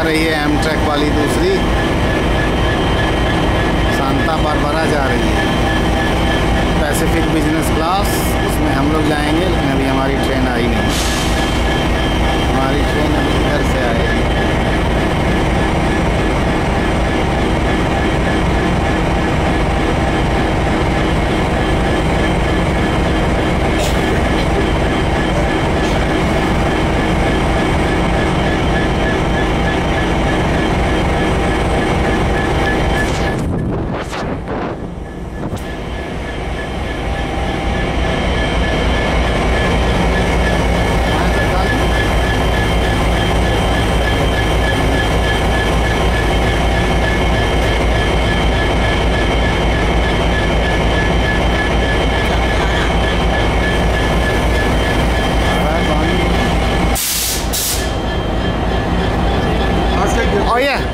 रही है M track वाली दूसरी। सांता बारबरा जा रही है। पैसिफिक बिज़नेस क्लास उसमें हम लोग जाएँगे।